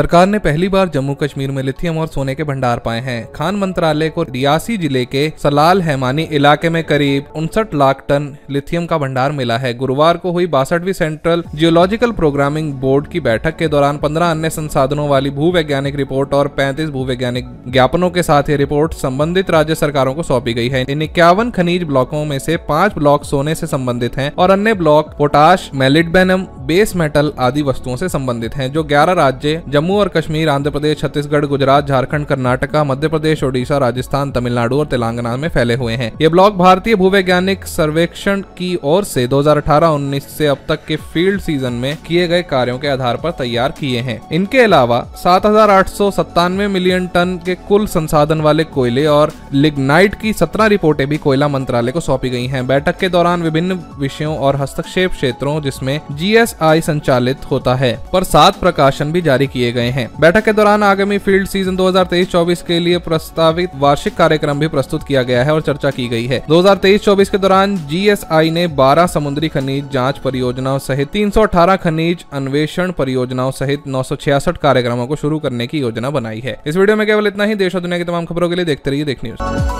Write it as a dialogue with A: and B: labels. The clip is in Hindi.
A: सरकार ने पहली बार जम्मू कश्मीर में लिथियम और सोने के भंडार पाए हैं। खान मंत्रालय को रियासी ज़िले के सलाल हैमानी इलाके में करीब उनसठ लाख टन लिथियम का भंडार मिला है। गुरुवार को हुई बासठवीं सेंट्रल जियोलॉजिकल प्रोग्रामिंग बोर्ड की बैठक के दौरान पंद्रह अन्य संसाधनों वाली भू वैज्ञानिक रिपोर्ट और पैंतीस भू वैज्ञानिक ज्ञापनों के साथ ये रिपोर्ट संबंधित राज्य सरकारों को सौंपी गई है। इन इक्यावन खनिज ब्लॉकों में से पाँच ब्लॉक सोने से संबंधित हैं और अन्य block potash molybdenum base metal आदि वस्तुओं से संबंधित हैं, जो 11 राज्य जम्मू और कश्मीर, आंध्र प्रदेश, छत्तीसगढ़, गुजरात, झारखंड, कर्नाटका, मध्य प्रदेश, ओडिशा, राजस्थान, तमिलनाडु और तेलंगाना में फैले हुए हैं। ये ब्लॉक भारतीय भूवैज्ञानिक सर्वेक्षण की ओर से 2018-19 से अब तक के फ़ील्ड सीज़न में किए गए कार्यों के आधार पर तैयार किए हैं। इनके अलावा सात हज़ार आठ सौ सत्तानवे मिलियन टन के कुल संसाधन वाले कोयले और लिग्नाइट की सत्रह रिपोर्टें भी कोयला मंत्रालय को सौंपी गई हैं। बैठक के दौरान विभिन्न विषयों और हस्तक्षेप क्षेत्रों, जिसमें जीएसआई संचालित होता है, पर सात प्रकाशन भी जारी किए गए हैं। बैठक के दौरान आगामी फ़ील्ड सीज़न 2023-24 के लिए प्रस्तावित वार्षिक कार्यक्रम भी प्रस्तुत किया गया है और चर्चा की गई है। 2023-24 के दौरान जीएसआई ने 12 समुद्री खनिज जाँच परियोजनाओं सहित 318 खनिज अन्वेषण परियोजनाओं सहित नौ सौ छियासठ कार्यक्रमों को शुरू करने की योजना बनाई है। इस वीडियो में केवल इतना ही। देश और दुनिया की तमाम खबरों के लिए देखते रहिए देख न्यूज़।